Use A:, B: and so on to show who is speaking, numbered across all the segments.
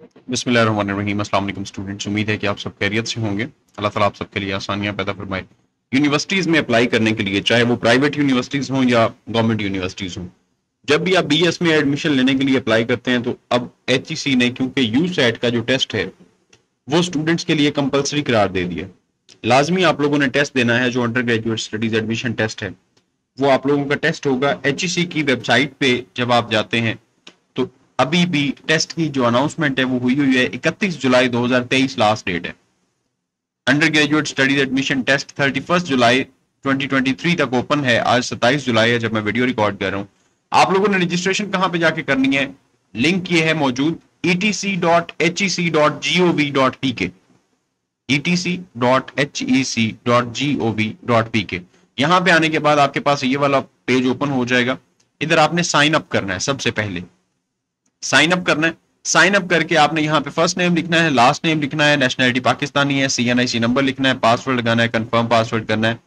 A: अस्सलाम वालेकुम स्टूडेंट्स, उम्मीद है कि आप सब खैरियत से होंगे। अल्लाह ताला आप सबके लिए आसानियाँ पैदा फरमाए। यूनिवर्सिटीज़ में अप्लाई करने के लिए, चाहे वो प्राइवेट यूनिवर्सिटीज़ हों या गवर्नमेंट यूनिवर्सिटीज़ हों, जब भी आप बी में एडमिशन लेने के लिए अप्लाई करते हैं तो अब एचईसी ने, क्योंकि यू का जो टेस्ट है, वो स्टूडेंट्स के लिए कंपलसरी करार दे दिया। लाजमी आप लोगों ने टेस्ट देना है, जो undergraduate studies admission test है, वो आप लोगों का टेस्ट होगा एचईसी की वेबसाइट पे जब आप जाते हैं। अभी भी टेस्ट की जो अनाउंसमेंट है, वो हुई हुई है 31 जुलाई 2023 लास्ट डेट है। Undergraduate studies admission test 31 जुलाई 2023 तक ओपन है। आज 27 जुलाई है जब मैं वीडियो रिकॉर्ड कर रहा हूँ। आप लोगों ने रजिस्ट्रेशन कहाँ पे जाके करनी है? लिंक ये है मौजूद etc.hec.gov.pk etc.hec.gov.pk यहाँ पे आने के बाद आपके पास ये वाला पेज ओपन हो जाएगा। इधर आपने साइन अप करना है सबसे पहले। साइन अप करना है। साइन अप करके आपने यहाँ पे फ़र्स्ट नेम लिखना है लास्ट नेम लिखना है नेशनलिटी पाकिस्तानी है सी एन आई सी नंबर लिखना है पासवर्ड लगाना है कंफर्म पासवर्ड करना है।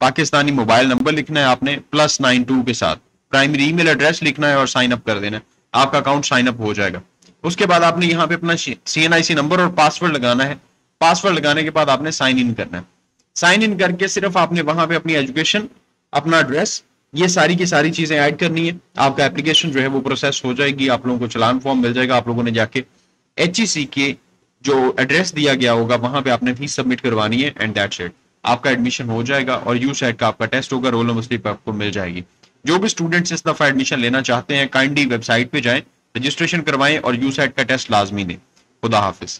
A: पाकिस्तानी मोबाइल नंबर लिखना है आपने प्लस नाइन टू के साथ। प्राइमरी ईमेल एड्रेस लिखना है और साइन अप कर देना है। आपका अकाउंट साइन अप हो जाएगा। उसके बाद आपने यहाँ पे अपना C N I C number और पासवर्ड लगाना है। पासवर्ड लगाने के बाद आपने साइन इन करना है। साइन इन करके सिर्फ़ आपने वहाँ पे अपनी एजुकेशन अपना एड्रेस ये सारी की सारी चीज़ें ऐड करनी है। आपका एप्लीकेशन जो है वो प्रोसेस हो जाएगी, आप लोगों को चलान फॉर्म मिल जाएगा, आप लोगों ने जाके एच के जो एड्रेस दिया गया होगा, वहाँ पे आपने फ़ीस सबमिट करवानी है एंड दैट शेड आपका एडमिशन हो जाएगा और यू सेट का आपका टेस्ट होगा, रोल नंबर स्लिप आपको मिल जाएगी। जो भी स्टूडेंट्स इस दफ़ा एडमिशन लेना चाहते हैं काइंडली वेबसाइट पे जाएँ रजिस्ट्रेशन करवाएँ और यू सेट का टेस्ट लाजमी दें खुदा हाफिज़।